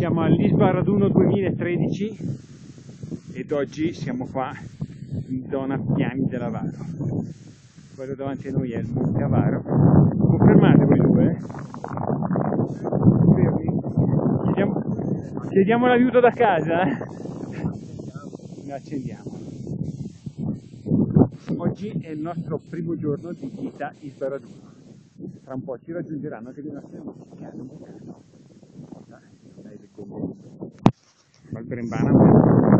Siamo all'Isba Raduno 2013 ed oggi siamo qua in zona Piani dell'Avaro. Quello davanti a noi è il Monte Avaro. Confermate voi due? Chiediamo, chiediamo l'aiuto da casa? Ne accendiamo. Oggi è il nostro primo giorno di gita Isba Raduno. Tra un po' ci raggiungeranno anche le nostre amiche pero en Panamá.